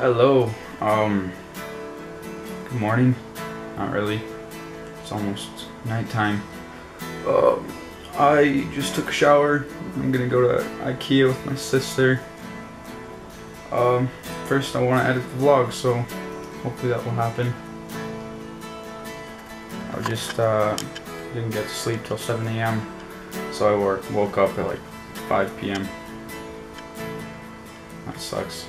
Hello. Um. Good morning. Not really. It's almost nighttime. Um. I just took a shower. I'm gonna go to IKEA with my sister. Um. First, I want to edit the vlog, so hopefully that will happen. I just uh, didn't get to sleep till 7 a.m. So I woke up at like 5 p.m. That sucks.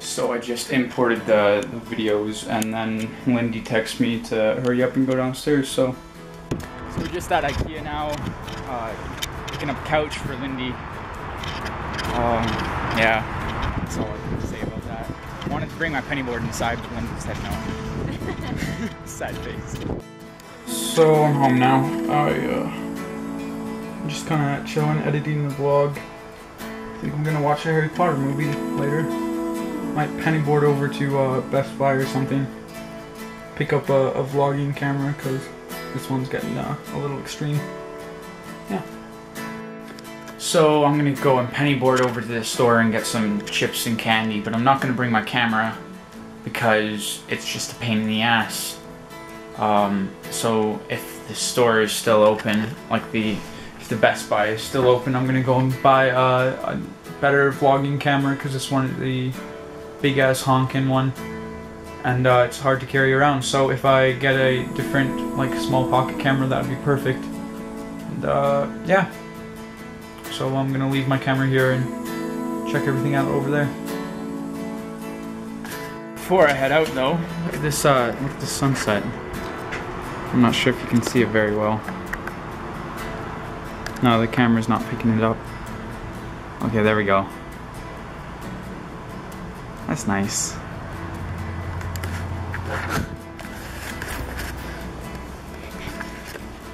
So I just imported the, the videos and then Lindy texts me to hurry up and go downstairs, so. So we're just at Ikea now, uh, picking up a couch for Lindy. Um, yeah, that's all I can say about that. I wanted to bring my penny board inside, but Lindy said no. Sad face. So I'm home now. I, uh, I'm just kind of chilling, editing the vlog. I think I'm gonna watch a Harry Potter movie later. Penny board over to uh, Best Buy or something. Pick up a, a vlogging camera because this one's getting uh, a little extreme. Yeah. So I'm gonna go and penny board over to the store and get some chips and candy, but I'm not gonna bring my camera because it's just a pain in the ass. Um, so if the store is still open, like the if the Best Buy is still open, I'm gonna go and buy uh, a better vlogging camera because this one, the big ass honking one, and uh, it's hard to carry around. So if I get a different like small pocket camera, that would be perfect. And uh, yeah. So I'm gonna leave my camera here and check everything out over there. Before I head out though, look at this uh, look at the sunset. I'm not sure if you can see it very well. No, the camera's not picking it up. Okay, there we go. That's nice.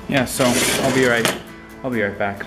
yeah, so I'll be right, I'll be right back.